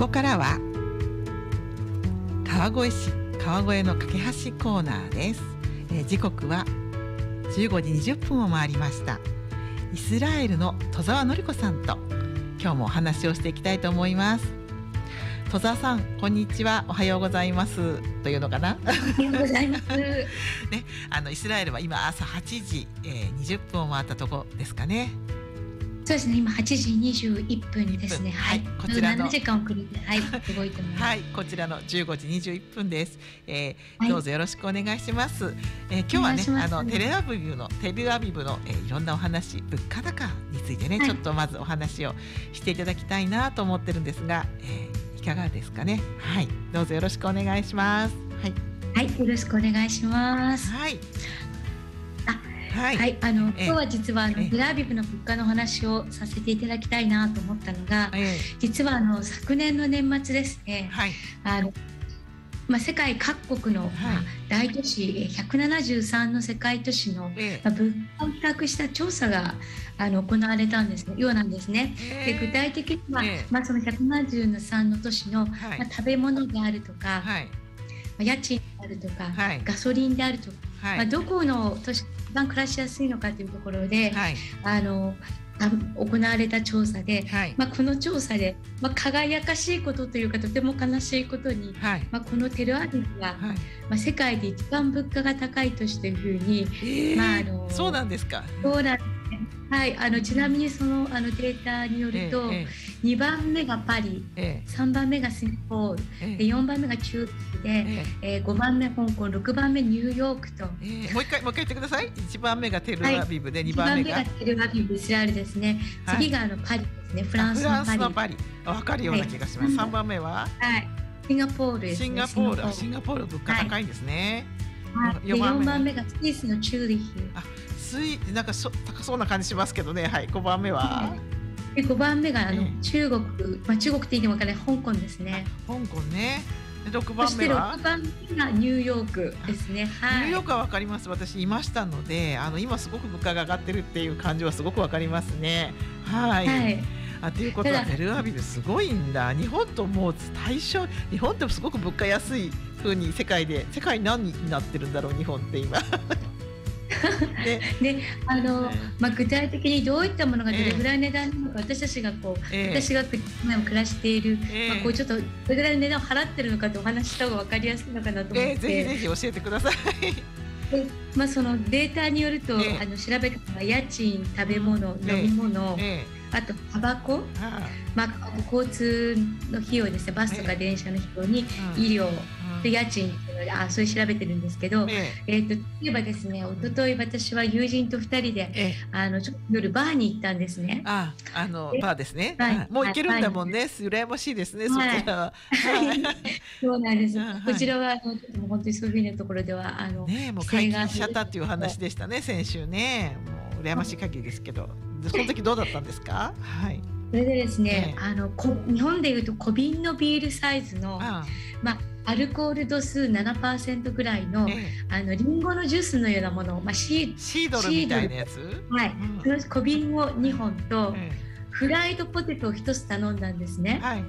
こからは川越市川越の架け橋コーナーです、えー時刻は15時20分を回りました。イスラエルの戸沢典子さんと今日もお話をしていきたいと思います。戸沢さんこんにちは。おはようございます。というのかな？おはようございます。ねあのイスラエルは今朝8時、えー、20分を回ったとこですかねそうですね、今8時21分ですね。はい。はいこちらの7時間遅れて、はい、動いてます。はい、こちらの15時21分です。えーはいどうぞよろしくお願いします。えー今日はねあのテレアビブのテレアビブの、えーいろんなお話物価高についてね、はいちょっとまずお話をしていただきたいなと思ってるんですが、えーいかがですかね？はい、どうぞよろしくお願いします。はい、はい、よろしくお願いします。はい、あはい、はい、あの、ええ。今日は実はあのええ。テラビブの物価の話をさせていただきたいなと思ったのが、え実はあの昨年の年末ですね。ー、はい、あの。まあ、世界各国の、まあ大都市えー173の世界都市の、えーまあ、物価を比較した調査があの行われたんですね。ようなんですね。でえ。ー具体的には、ええ。まあ、その173の都市の、はい。まあ、食べ物であるとか、はい、まあ家賃であるとか、はい。ガソリンであるとか、まあ、はい、どこの都市番暮らしやすいのかというところで、はい、あのあ行われた調査で、はい、まあ、この調査で、まあ、輝かしいことというかとても悲しいことに、はい、まあ、このテルアビブが、はい、まあ、世界で一番物価が高い都市というふうにえーまああのそうなんですか。そうなんですねはい、あのちなみにそのあのデータによると、え2番目がパリー、え。3番目がシンガポールー、え。ーで4番目が中国で、えーえー、5番目香港6番目ニューヨークと。えーもう一回もう一回言ってください。一番目がテルアビブで、二1番目が？番目がテルアビブイスラエルですね、はい。次があのパリですね。フランスフランのパリ。スのパリ。あわかるような気がします。はい三番目は？はい、シンガポールですね。シンガポール。あシンガポール物価高いんですね。はい、で四番目4番目がスイスのチューリヒ。あ、スイなんかそ高そうな感じしますけどね。はい。五番目はで5番目があの、ええ中国、まあ、中国って言っても分からない香港ですね香港ね。で六そして番目は6。番目がニューヨークですねはいニューヨークはわかります。私いましたので、あの今すごく物価が上がってるっていう感じはすごくわかりますね。はい。はいあということはテルアビブすごいんだ。日本ともう対象日本ってすごく物価安い風に世界で世界何になってるんだろう日本って今。で、であの、ええ。まあ、具体的にどういったものがどれぐらいの値段なのか、私たちがこう、ええ。私が今暮らしている、ええ。まあ、こうちょっとどれぐらいの値段を払ってるのかってお話しした方が分かりやすいのかなと思って、えー、ぜひぜひ教えてください。でまあ、そのデータによると、ええ。あの調べたのが家賃食べ物、ええ飲み物、えあとタバコ、ーはまあ、交通の費用ですね。バスとか電車の費用にい医療うんで家賃っていうのであそれ調べてるんですけど、ええー、と例えばですね一昨日私は友人と2人でえええあのちょっと夜バーに行ったんですね。あ、あのえバーですね。はいはいもう行けるんだもんね。羨ましいですね。そはいちらは。はいそうなんです。こちらはあのちょっと本当にそういうふうなところではあの、ねえ、もう解禁しちゃったっていう話でしたね。先週ね。もう羨ましい限りですけど。でその時どうだったんですか？はい。それでですね、ええあのこ日本でいうと小瓶のビールサイズのあまあアルコール度数7%ぐらいのええあのリンゴのジュースのようなものをまあシーシードルみたいなやつ？はい、うんその小瓶を2本とえフライドポテトを1つ頼んだんですえね。はい。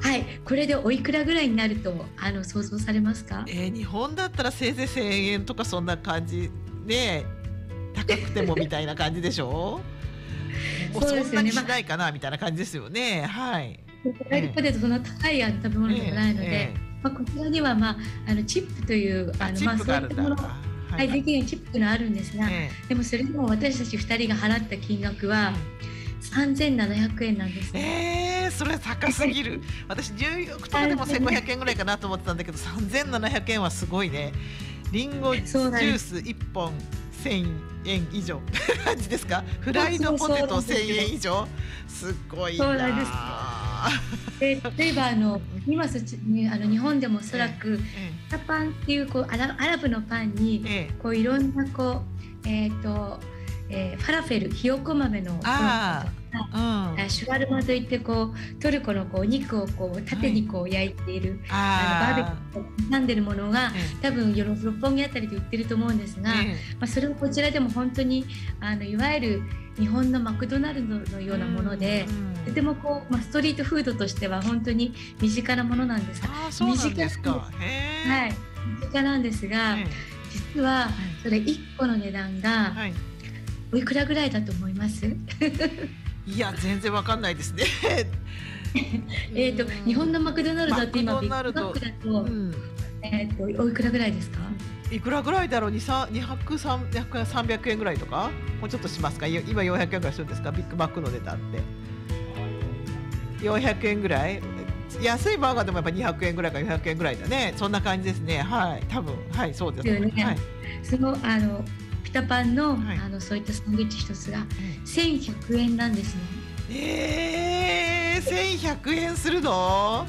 はい、これでおいくらぐらいになるとあの想像されますか？えー、日本だったらせいぜい1000円とかそんな感じで高くてもみたいな感じでしょ？そうそんなにしですよねまあないかなみたいな感じですよね。はい。フライドポテトそんな高い食べ物でもないので、ええまあ、こちらには、まあ、あのチップというあのまあ。そういったものあはい、税金チップというのはあるんですが、えでもそれでも私たち2人が払った金額は3700円なんですえね。えー、それ高すぎる。私ニューヨークとかでも1500円ぐらいかなと思ってたんだけど、3700円はすごいね。リンゴジュース1本1000円以上 感じですか？フライドポテト1000円以上？すごいな。そうなんです で例えばあの今そっちにあの日本でもおそらくえタパンっていうこうアラアラブのパンにこういろんなこうえっ、と、えーファラフェルひよこ豆のあうん。あシュワルマといってこうトルコのこうお肉をこう縦にこう焼いている、あのバーあベキューを挟んでるものがえ多分六本木あたりで売ってると思うんですが、ええ。まあ、それをこちらでも本当にあのいわゆる、日本のマクドナルドのようなもので、とてもこう、まあ、ストリートフードとしては本当に身近なものなんですが身近です。かはい。身近なんですが、実はそれ1個の値段がおいくらぐらいだと思います、いや全然わかんないですね。えっと日本のマクドナルドって今ビッグマックだと、うん、えっ、とおいくらぐらいですか？いくらぐらいだろう？二三二百三百円ぐらいとか？もうちょっとしますか？今四百円ぐらいするんですか？ビッグマックの値段って。四百円ぐらい？安いバーガーでもやっぱ二百円ぐらいか四百円ぐらいだね。そんな感じですね。はい多分。はいそうです。よね、はい、そのあのピタパンのはい、あのそういったサンドイッチ一つが千百円なんですね。ええー、千百円するの？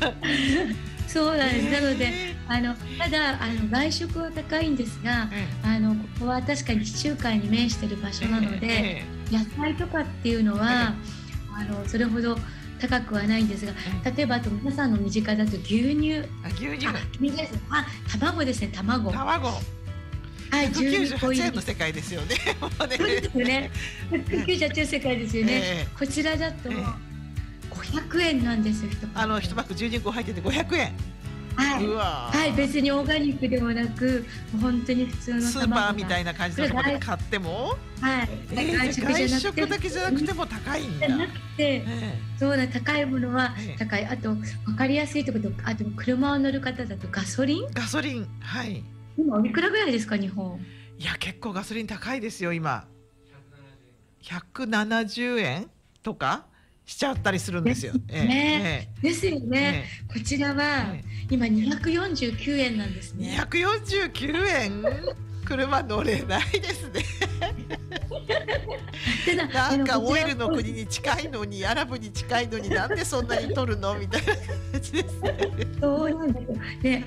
そうなんです、なのであのただあの外食は高いんですが、あのここは確かに地中海に面している場所なので、野菜とかっていうのは、あのそれほど高くはないんですが、例えばあと皆さんの身近だと牛乳。あ牛乳。ああ卵ですね卵。卵は い、198円の世界ですよね。そうですよね。198円世界ですよね。こちらだと500円なんですよ。あの一パック12個入ってて500円。はい、はい、別にオーガニックでもなく本当に普通のスーパーみたいな感じのところで買っても、はい、えー、外食だけじゃなくても高いんだ。じゃなくて、そうだ高いものは高い。あと分かりやすいところあと車を乗る方だとガソリン？ガソリンはい。今おいくらぐらいですか日本？いや結構ガソリン高いですよ今。170円？とか？しちゃったりするんですよ。ね、えー、ですよね、こちらは今249円なんですね。249円？車乗れないですねなんかオイルの国に近いのにアラブに近いのになんでそんなに取るのみたいな感じですね。そうなんですよ。で、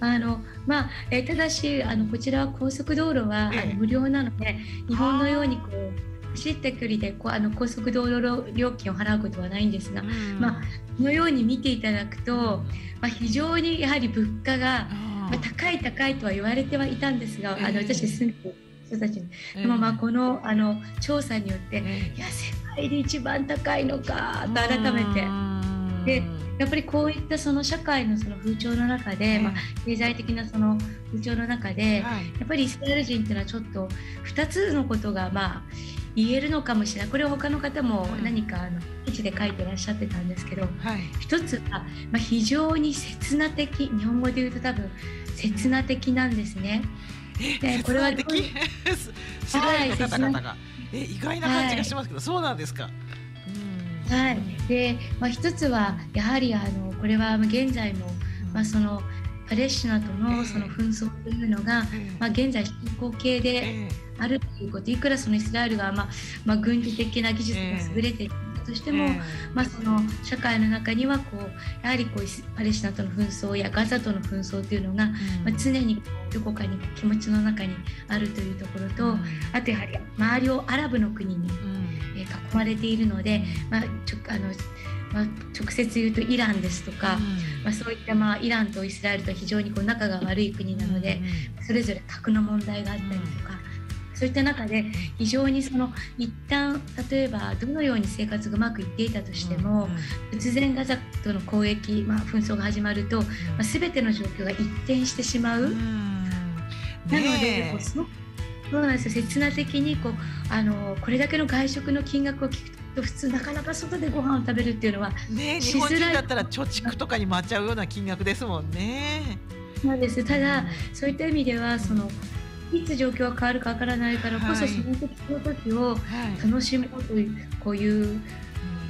あのまあ、えただしあのこちらは高速道路は、あの無料なので日本のようにこう。走ってくりでこうあの高速道路料金を払うことはないんですが、うん、まあ、このように見ていただくと、まあ、非常にやはり物価が、まあ、高い高いとは言われてはいたんですが、あの私住んでる人たちに、でもまあこのあの調査によって、いや世界で一番高いのかと改めて。でやっぱりこういったその社会のその風潮の中で、まあ、経済的なその風潮の中で、やっぱりイスラエル人っていうのはちょっと2つのことがまあ言えるのかもしれない。これは他の方も何かあの記事で書いてらっしゃってたんですけど、はい、一つは、まあ、非常に刹那的日本語で言うと多分刹那的なんですね。でこれは的？知らない方々が、え意外な感じがしますけど、はい、そうなんですか？はい、で、まあ、一つはやはりあのこれは現在も、まあ、そのパレスチナとのその紛争というのが、まあ、現在進行形であるということいくらそのイスラエルが、まあまあ、軍事的な技術が優れているとしても、まあ、その社会の中にはこうやはりこうパレスチナとの紛争やガザとの紛争というのが、まあ、常にどこかに気持ちの中にあるというところと、あとやはり周りをアラブの国に、え囲まれているので、まあ、ちょあのまあ、直接言うとイランですとか、まあ、そういったまあイランとイスラエルと非常にこう仲が悪い国なので、それぞれ核の問題があったりとか。そういった中で非常にその一旦例えばどのように生活がうまくいっていたとしても、突然ガザとの攻撃、まあ、紛争が始まると、まあ、全ての状況が一転してしまう。なのでこうすごくそうなんですよ。刹那的にこうあのこれだけの外食の金額を聞くと普通なかなか外でご飯を食べるっていうのはね日本人だったら貯蓄とかに回っちゃうような金額ですもんね。そうです。ただ、そういった意味ではそのいつ状況が変わるかわからないからこそ、その時その時を楽しもうというこういう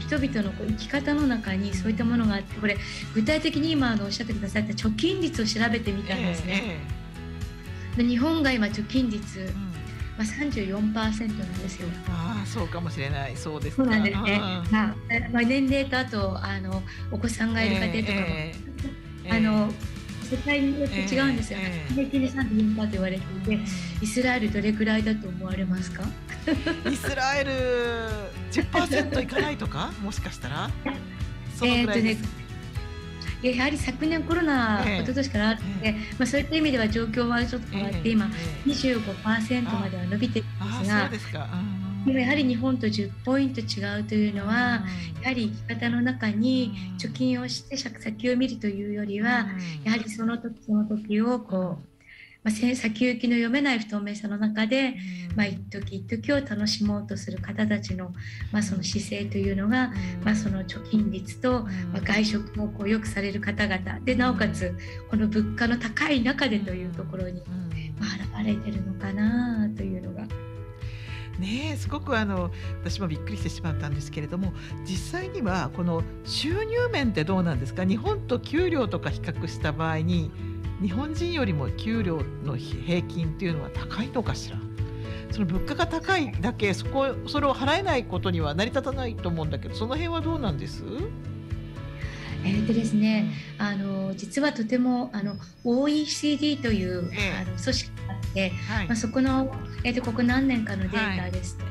人々のこう生き方の中にそういったものがあってこれ具体的に今あのおっしゃってくださった貯金率を調べてみたんですね。えー、で日本が今貯金率、うん。まあ、34%なんですよ。ああ、そうかもしれない。そうですそうなんですね。まあ、まあ、年齢とあとあのお子さんがいる家庭とかも、えーえー、あの世界によって違うんですよ、えー、平均で34%と言われていて、イスラエルどれくらいだと思われますか？イスラエル10%いかないとか？もしかしたら？そのぐらいです、えーね、やはり昨年コロナ、えー、一昨年からあって、えー、まあ、そういった意味では状況はちょっと変わって、えー、今25%までは伸びてるんですが。でもやはり日本と10ポイント違うというのは、やはり生き方の中に貯金をして先を見るというよりは、やはりその時その時をこうまあ、先行きの読めない不透明さの中で、まあ、一時一時を楽しもうとする方たちの,、まあその姿勢というのが、まあ、その貯金率と、まあ、外食もこうよくされる方々でなおかつこの物価の高い中でというところに、まあ、現れてるのかなというのが。ねすごくあの私もびっくりしてしまったんですけれども実際にはこの収入面ってどうなんですか？日本と給料とか比較した場合に日本人よりも給料の平均っていうのは高いのかしら？その物価が高いだけそこそれを払えないことには成り立たないと思うんだけどその辺はどうなんです？えーとですね、あの実はとてもあの OECD という、えー、あの組織があって、はい、まあ、そこの、えーと、ここ何年かのデータです。と、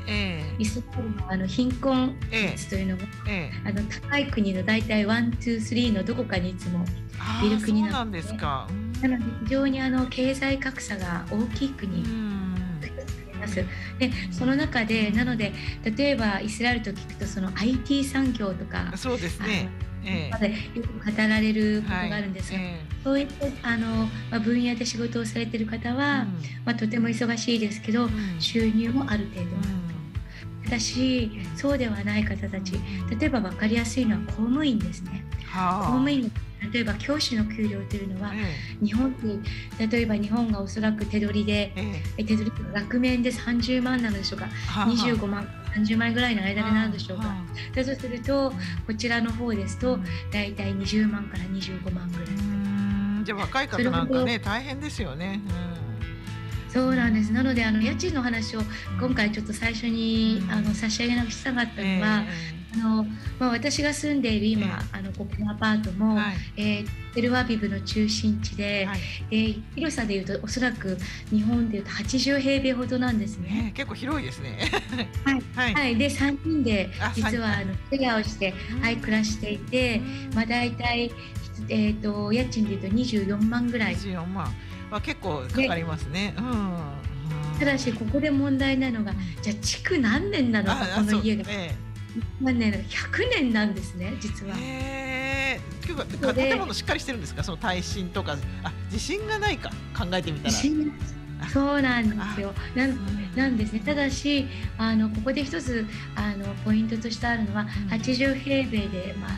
イスラエルのあの貧困率というのも、えー、あの高い国の大体 one, two, three のどこかにいつもいる国なんですか。なので非常にあの経済格差が大きい国。ます。でその中でなので例えばイスラエルと聞くとその IT 産業とかそうですねええ、よく語られることがあるんですが、はい。えそういったあの、まあ、分野で仕事をされている方は、うん、まあ、とても忙しいですけど、うん、収入もある程度あると。ただしそうではない方たち例えば分かりやすいのは公務員ですね。はあ、公務員の例えば教師の給料というのは、日本に例えば日本がおそらく手取りで、手取り額面で30万なのでしょうか、はあ、25万30万円ぐらいの間でなるでしょうか、だとするとこちらの方ですと大体20万から25万ぐらい。じゃあ若い方なんかね大変ですよね。そうなんです。なのであの家賃の話を今回ちょっと最初にあの差し上げなくしたかったのは、あのまあ、私が住んでいる今、あのここのアパートも、はい、えー、テルアビブの中心地で、はい、えー、広さでいうとおそらく日本でいうと80平米ほどなんですね。結構広いですね。はい、はい、はい、で3人で実はあのシェアをして、はい、暮らしていて、まあ、大体、えーと、家賃でいうと24万ぐらい。24万。まあ、結構かかりますね。うん。ただしここで問題なのがじゃあ築何年なのかこの家が。何年100年なんですね実は。えー、いうか建物しっかりしてるんですか？その耐震とか。あ地震がないか？考えてみたら。そうなんですよ。なん、なんですね。ただし、あのここで一つあのポイントとしてあるのは、うん、80平米でまあ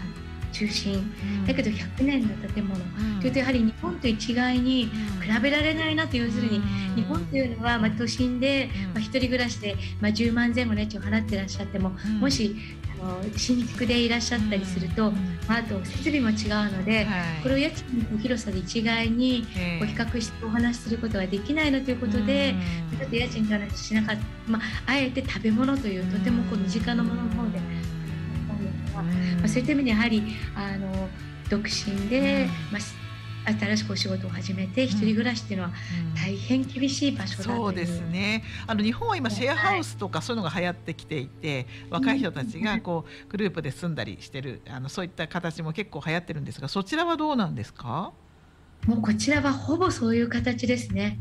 中心、だけど100年の建物、うん、というとやはり日本と一概に比べられないなと要するに、日本というのはまあ都心で、まあ、一人暮らしで、まあ、10万前後の家賃を払ってらっしゃっても、もし新築でいらっしゃったりすると、まあ、あと設備も違うので、はい、これを家賃の広さで一概にこう比較してお話しすることができないのということで、ちょっと家賃の話しなかった、まあ、あえて食べ物というとてもこう身近なものの方で。まあ、そういった意味でやはりあの独身で、まあ、新しくお仕事を始めて一人暮らしっていうのは大変厳しい場所だそうですね。あの日本は今シェアハウスとかそういうのが流行ってきていて、若い人たちが こうグループで住んだりしてるあのそういった形も結構流行ってるんですがそちらはどうなんですか？もうこちらはほぼそういう形ですね。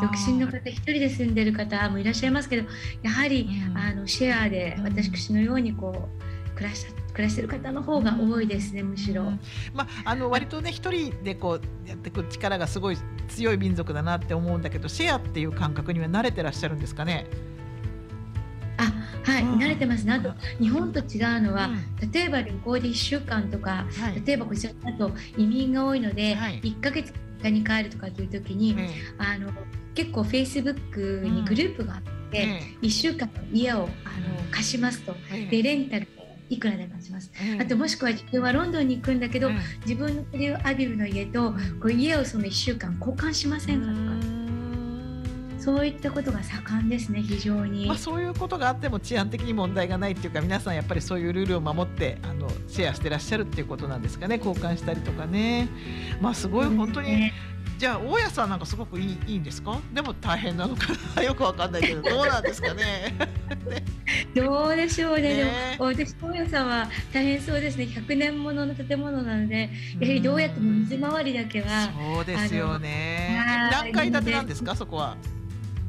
独身の方一人で住んでる方もいらっしゃいますけどやはり、うん、あのシェアで私のようにこう暮らした暮らしてる方の方が多いですね、むしろ。まあ、あの割とね一人でこうやっていく力がすごい強い民族だなって思うんだけどシェアっていう感覚には慣れてらっしゃるんですかね？あはい、慣れてますね。あと日本と違うのは、うん、例えば旅行で1週間とか、はい、例えばこちらだと移民が多いので、はい、1か月かに帰るとかという時に、うん、あの結構フェイスブックにグループがあって、うん、1週間家をあの貸しますと、でレンタルいくらでもします、うん、あともしくは自分はロンドンに行くんだけど、うん、自分のテレアビブの家とこう家をその1週間交換しませんかとか。そういったことが盛んですね、非常に。まあ、そういうことがあっても治安的に問題がないっていうか、皆さんやっぱりそういうルールを守ってあのシェアしてらっしゃるっていうことなんですかね、交換したりとかね。まあ、すごい本当にじゃあ大家さんなんかすごくいいいいんですか？でも大変なのかな？よくわかんないけど どうなんですか ね？どうでしょうね、ね、でも私大家さんは大変そうですね。100年ものの建物なのでやはりどうやっても水回りだけはそうですよね。何階建てなんですか？そこは。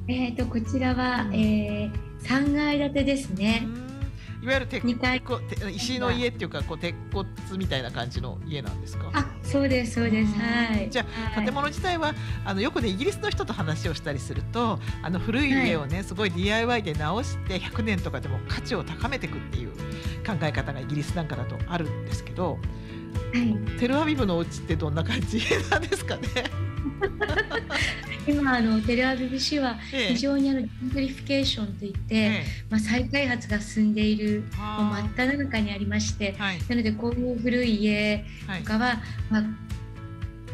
えっ、ー、とこちらは、うん、えー3階建てですね。いわゆる鉄骨石の家っていうかこう鉄骨みたいな感じの家なんですか？あ、そうですそうです。はい。じゃあ、建物自体はあのよくねイギリスの人と話をしたりすると、あの古い家をね、はい、すごい DIY で直して100年とかでも価値を高めていくっていう考え方がイギリスなんかだとあるんですけど、はい、テルアビブのお家ってどんな感じなんですかね？今あのテルアビブ市は非常にあのジェントリフィケーションといって、ええ、まあ、再開発が進んでいるもう真っ只中にありまして、はい、なのでこういう古い家とかは、はい、まあ、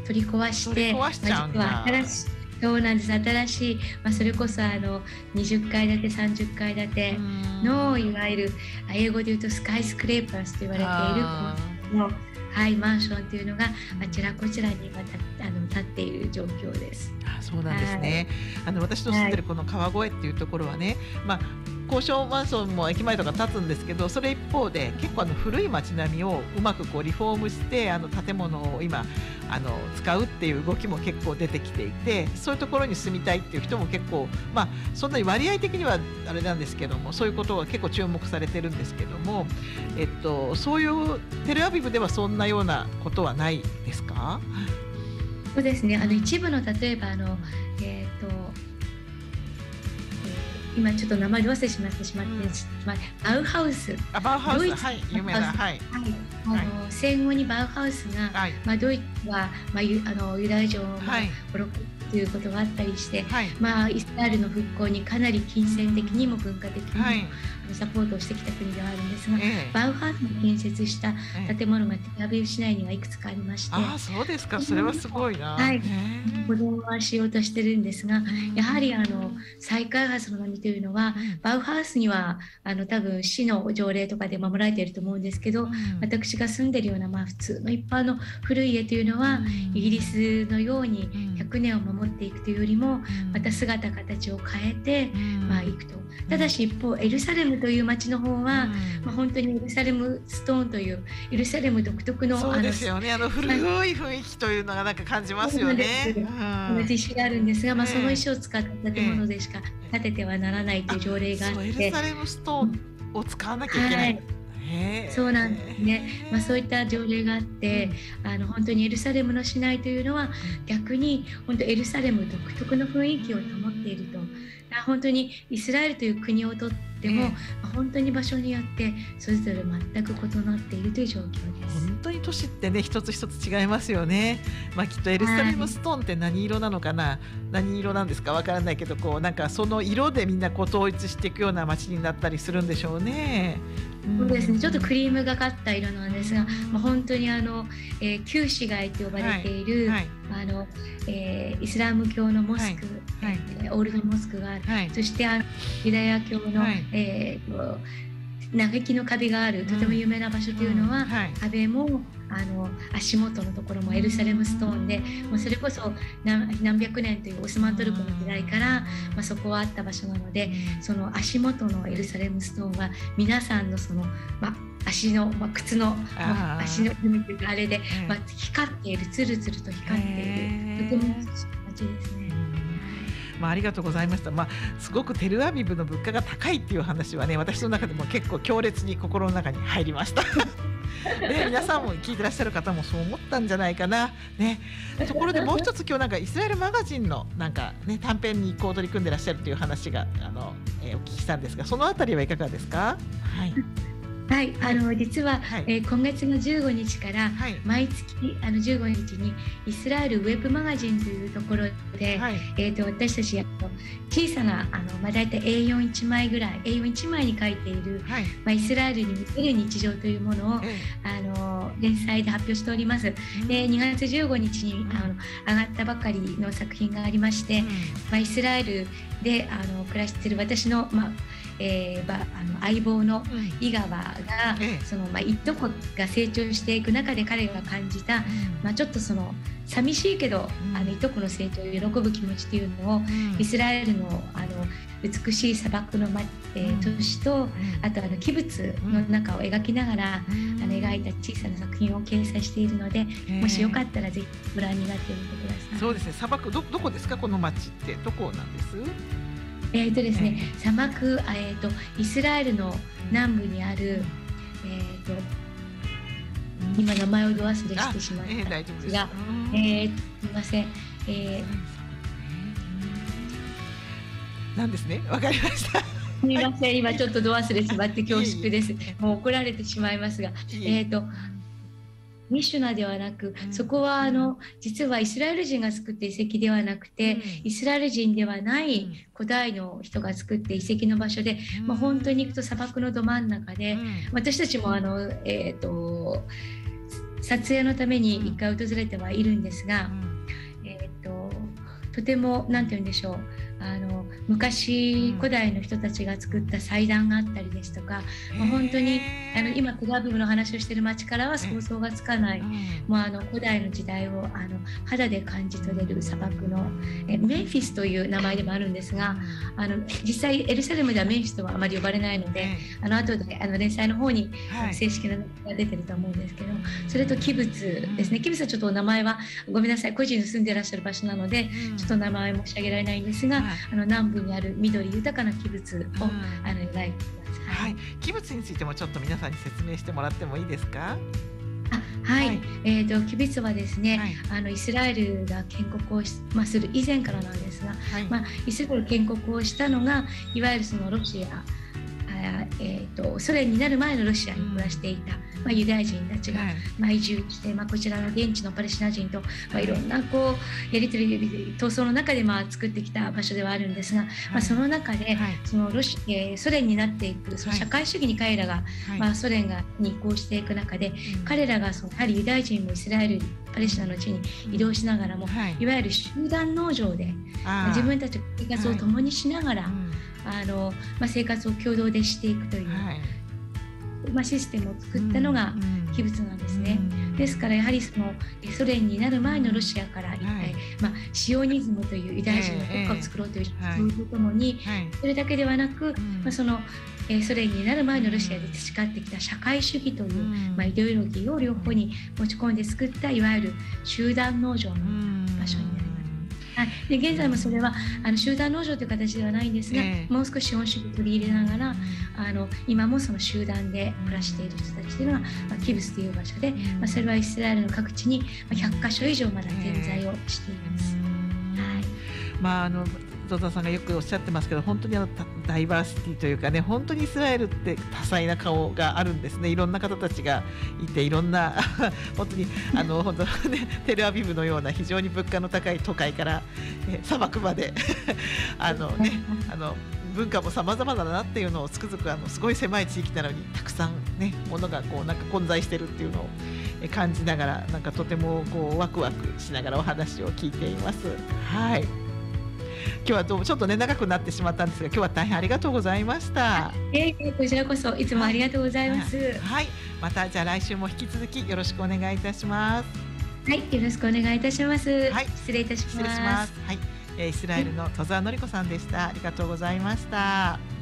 取り壊してまあ、実は新しいそうなんです。新しい、まあ、それこそあの20階建て30階建てのいわゆる英語で言うとスカイスクレーパーズと言われているのはい、マンションというのがあちらこちらにまたあの立っている状況です。あそうなんですね、はい、あの私の住んでるこの川越っていうところはね、まあ高床マンションも駅前とか建つんですけどそれ一方で結構あの古い街並みをうまくこうリフォームしてあの建物を今あの使うっていう動きも結構出てきていてそういうところに住みたいっていう人も結構まあそんなに割合的にはあれなんですけどもそういうことが結構注目されてるんですけども、えっと、そういうテレアビブではそんなようなことはないですか？そうですね。あの一部の例えばあの、えーと今ちょっと名前で忘れしまってしまって、うん、バウハウス。あバウハウスはい有名なはい、はい、あの、はい、戦後にバウハウスが、はい、まあドイツはまあユあのユダヤ人を、まあ、滅ということがあったりして、はい、まあイスラエルの復興にかなり金銭的にも文化的にも、はい、サポートをしてきた国ではあるんですが、えー、バウハウスに建設した建物がテラビブ市内にはいくつかありまして、あそうですか。それはすごいな。はい、保存はしようとしてるんですが、やはりあの再開発の波というのは、バウハウスにはあの多分市の条例とかで守られていると思うんですけど、私が住んでるようなまあ普通の一般の古い家というのは、イギリスのように100年を守っていくというよりも、また姿形を変えて、まあ行くと。ただし一方エルサレムという町の方は、まあ、本当にエルサレムストーンというエルサレム独特のそうですよね。あの古い雰囲気というのがなんか感じますよね。同じ石があるんですが、まあ、その石を使った建物でしか建ててはならないという条例があって、エルサレムストーンを使わなきゃいけない、はい。そうなんですね、まあ、そういった条例があって、うん、あの本当にエルサレムの市内というのは逆に本当エルサレム独特の雰囲気を保っていると。本当にイスラエルという国をとっても、えー、本当に場所によってそれぞれ全く異なっているという状況です。本当に都市ってね一つ一つ違いますよね、まあ、きっとエルサレムストーンって何色なのかな、はい、何色なんですかわからないけどこうなんかその色でみんなこう統一していくような街になったりするんでしょうね。そうですね。ちょっとクリームがかった色なんですが、まあ、本当にあの、えー、旧市街と呼ばれている、はいはい、あのえー、イスラム教のモスク、はいえー、オールドモスクがある、そしてあのユダヤ教の、えーと嘆きの壁があるとても有名な場所というのは、うんはい、壁もあの足元のところもエルサレムストーンでもうそれこそ何百年というオスマントルコの時代から、まあ、そこはあった場所なのでその足元のエルサレムストーンは皆さんのその、まあ、足の、まあ、靴の、まあ、足の踏みというかあれで、まあ、光っているつるつると光っているとても美しい街ですね。まあ、ありがとうございました、まあ、すごくテルアビブの物価が高いっていう話はね私の中でも結構強烈に心の中に入りました。ね皆さんも聞いてらっしゃる方もそう思ったんじゃないかな。ね、ところでもう一つ今日なんかイスラエルマガジンのなんか、ね、短編にこう取り組んでらっしゃるという話があの、えー、お聞きしたんですがそのあたりはいかがですか、はい。はい、あの実は、はい、えー、今月の15日から毎月、あの15日にイスラエルウェブマガジンというところで、はい、えーと、私たちあの小さなあの、まあ、大体 A41 枚ぐらい A41 枚に書いている、はい、まあ、イスラエルに見せる日常というものを、あの連載で発表しております。うん、で2月15日にあの上がったばかりの作品がありまして、うん、まあ、イスラエルであの暮らしている私の、まあえー、ばあの相棒の井川が、うん、そのまあ、いとこが成長していく中で彼が感じた、うん、まあ、ちょっとその寂しいけど、うん、あのいとこの成長を喜ぶ気持ちというのを、イスラエルのあの美しい砂漠の、まえー、都市と、あとあの器物の中を描きながら、あの描いた小さな作品を掲載しているので、もしよかったらぜひご覧になってみてください。そうですね。砂漠どどこですか？この町って。どこなんです？えっ、とですね、砂漠えっ、とイスラエルの南部にあるえっ、と今名前をど忘れしてしまった大丈夫です。が、えー、すみません、えー、なんですね、わかりました。すみません、今ちょっとど忘れしまって恐縮です。もう怒られてしまいますが、えっ、と。ミシュナではなく、そこはあの実はイスラエル人が作った遺跡ではなくて、イスラエル人ではない古代の人が作った遺跡の場所で、まあ、本当に行くと砂漠のど真ん中で、私たちもあの、えーと、撮影のために一回訪れてはいるんですが、えーと、とても何て言うんでしょうあの昔古代の人たちが作った祭壇があったりですとか、もう本当にあの今クラブの話をしている街からは想像がつかない、もうあの古代の時代をあの肌で感じ取れる砂漠のえメンフィスという名前でもあるんですがあの実際エルサレムではメンフィスとはあまり呼ばれないので、あの後であの連載の方に正式な名前が出てると思うんですけどそれとキブツですね。キブツはちょっとお名前はごめんなさい個人の住んでいらっしゃる場所なので、ちょっと名前申し上げられないんですが、あの南部にある緑豊かな器物を、あの描いています。はい、器物についてもちょっと皆さんに説明してもらってもいいですか？あはい、はい、えっ、ー、とキビツはですね、はい、あのイスラエルが建国をし、まあ、する以前からなんですが、はい、まあイスラエル建国をしたのがいわゆるそのロシアえーと、ソ連になる前のロシアに暮らしていた、まあ、ユダヤ人たちが、まあ、移住して、まあ、こちらの現地のパレスチナ人と、まあ、い。ろんなこうやり取り闘争の中で、まあ、作ってきた場所ではあるんですが、まあ、その中で、そのロシえー、ソ連になっていくその社会主義に彼らが、まあ、ソ連がに移行していく中で、彼らがそのやはりユダヤ人もイスラエルパレスチナの地に移動しながらも、い、わゆる集団農場で自分たちの生活を共にしながら、あの、まあ、生活を共同でしていくという、はい、まあ、システムを作ったのが器物なんですね。ですからやはりそのソ連になる前のロシアから一体、はい、まあ、シオニズムというユダヤ人の国家を作ろうという思想とともに、それだけではなく、まあ、そのえソ連になる前のロシアで培ってきた社会主義という、まあ、イデオロギーを両方に持ち込んで作ったいわゆる集団農場の場所になります。はい、で現在もそれはあの集団農場という形ではないんですが、えー、もう少し資本主義を取り入れながらあの今もその集団で暮らしている人たちというのは、まあ、キブスという場所で、まあ、それはイスラエルの各地に100か所以上まだ点在をしています。えー、はい。まああのゾゾさんがよくおっしゃってますけど本当にあのダイバーシティというかね本当にイスラエルって多彩な顔があるんですねいろんな方たちがいていろんな 本当にあの本当ねテルアビブのような非常に物価の高い都会から、ね、砂漠まで あのねあの文化も様々だなっていうのをつくづくあのすごい狭い地域なのにたくさんねものがこうなんか混在してるっていうのを感じながらなんかとてもこうワクワクしながらお話を聞いています。はい。今日はどうもちょっとね長くなってしまったんですが今日は大変ありがとうございました。えー、こちらこそいつもありがとうございます。はい、またじゃあ来週も引き続きよろしくお願いいたします。はい、よろしくお願いいたします。はい、失礼いたします。失礼します。はい、えー、イスラエルの戸沢典子さんでした。ありがとうございました。